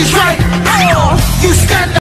she's right. Oh. You stand